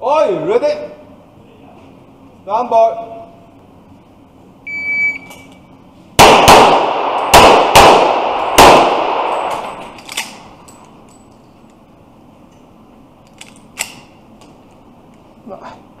Are you ready? Stand by. Bye.